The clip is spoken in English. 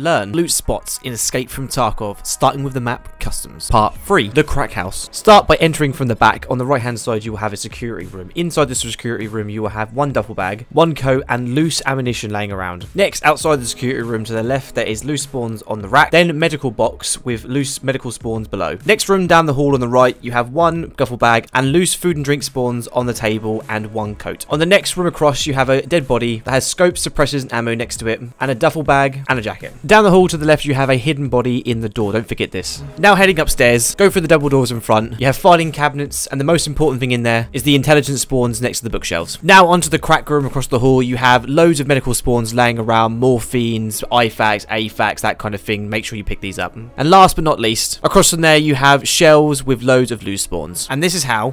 Learn loot spots in Escape from Tarkov, starting with the map Customs. Part 3, The Crack House. Start by entering from the back. On the right hand side you will have a security room. Inside this security room you will have one duffel bag, one coat and loose ammunition laying around. Next, outside the security room to the left there is loose spawns on the rack, then medical box with loose medical spawns below. Next room down the hall on the right you have one duffel bag and loose food and drink spawns on the table and one coat. On the next room across you have a dead body that has scopes, suppressors and ammo next to it, and a duffel bag and a jacket. Down the hall to the left, you have a hidden body in the door. Don't forget this. Now heading upstairs, go through the double doors in front. You have filing cabinets, and the most important thing in there is the intelligence spawns next to the bookshelves. Now onto the crack room across the hall. You have loads of medical spawns laying around, morphines, IFAKs, AFAKs, that kind of thing. Make sure you pick these up. And last but not least, across from there, you have shelves with loads of loose spawns. And this is how